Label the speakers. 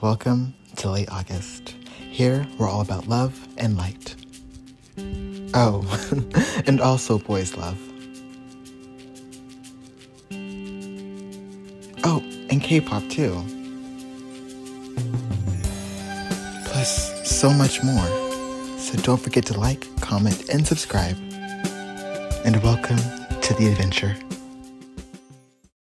Speaker 1: Welcome to late Auguste. Here, we're all about love and light. Oh, and also boys' love. Oh, and K pop too. Plus, so much more. So don't forget to like, comment, and subscribe. And welcome to the adventure.